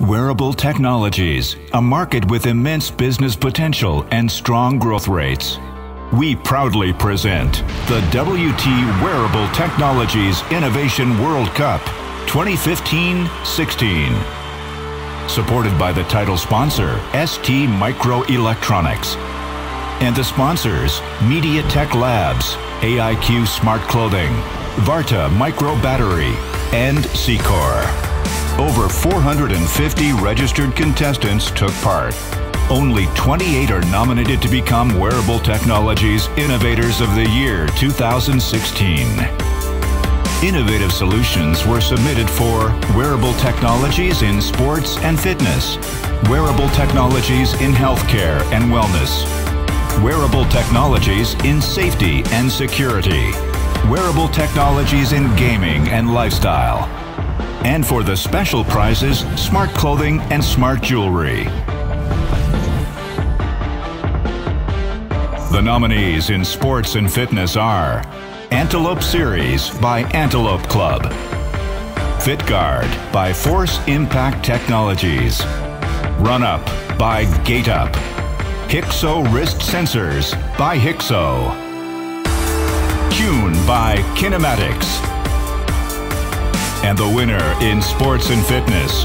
Wearable Technologies, a market with immense business potential and strong growth rates. We proudly present the WT Wearable Technologies Innovation World Cup 2015-16. Supported by the title sponsor, STMicroelectronics. And the sponsors, MediaTek Labs, AiQ Smart Clothing, VARTA Microbattery, and Secor. Over 450 registered contestants took part. Only 28 are nominated to become Wearable Technologies Innovators of the Year 2016. Innovative solutions were submitted for wearable technologies in sports and fitness, wearable technologies in healthcare and wellness, wearable technologies in safety and security, wearable technologies in gaming and lifestyle, and for the special prizes, smart clothing and smart jewelry. The nominees in sports and fitness are Antelope Series by Antelope Club, FitGuard by Force Impact Technologies, Run Up by Gait Up, Hykso Wrist Sensors by Hykso, Tune by Kinematix, and the winner in sports and fitness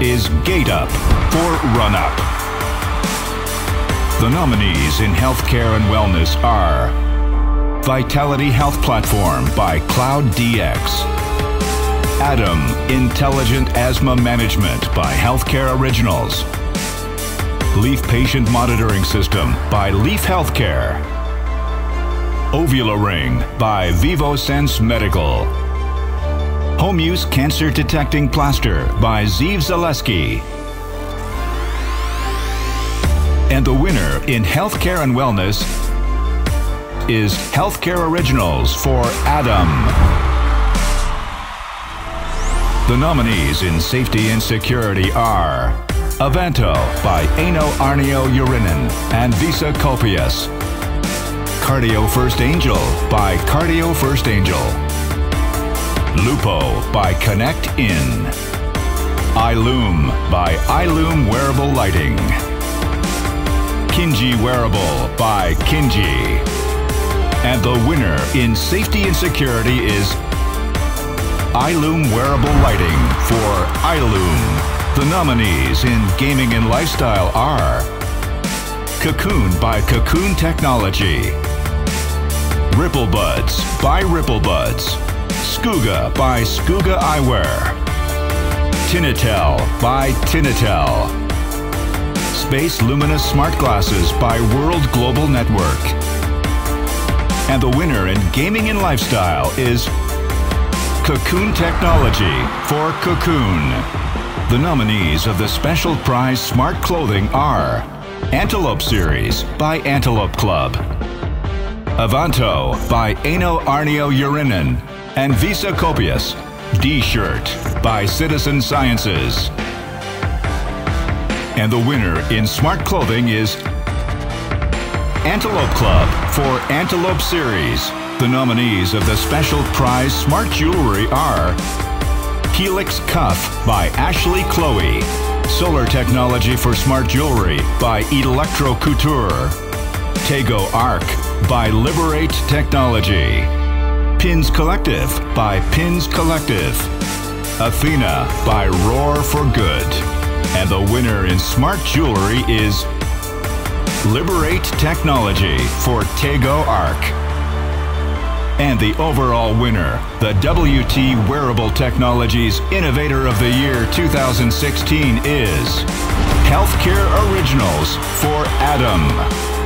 is Gait Up for Run Up. The nominees in healthcare and wellness are Vitality Health Platform by Cloud DX. ADAMM Intelligent Asthma Management by Healthcare Originals. Leaf Patient Monitoring System by Leaf Healthcare. OvulaRing by VivoSensMedical. Home Use Cancer Detecting Plaster by Zeev Zalevsky. And the winner in Healthcare and Wellness is Healthcare Originals for ADAMM. The nominees in Safety and Security are Avanto by Ano Arnio Urinen and Visa Copius. Cardio First Angel by Cardio First Angel. Lupo by Connect In. iLume by iLume Wearable Lighting. Kinji Wearable by Kinji. And the winner in safety and security is iLume Wearable Lighting for iLume. The nominees in gaming and lifestyle are Kokoon by Kokoon Technology. Ripple Buds by Ripple Buds. Skooga by Skooga Eyewear. Tinitell by Tinitell. Space Luminous Smart Glasses by World Global Network. And the winner in gaming and lifestyle is Kokoon Technology for Kokoon. The nominees of the special prize smart clothing are Antelope Series by Antelope Club. Avanto by Ano Arnio Urinen and Visa Copius D-Shirt by Citizen Sciences. And the winner in smart clothing is Antelope Club for Antelope Series. The nominees of the special prize smart jewelry are Helix Cuff by Ashley Chloe, Solar Technology for Smart Jewelry by Electro Couture, Tego Arc by Liberate Technology. Pins Collective by Pins Collective. Athena by Roar for Good. And the winner in smart jewelry is Liberate Technology for Tego Arc. And the overall winner, the WT Wearable Technologies Innovator of the Year 2016 is Healthcare Originals for ADAMM.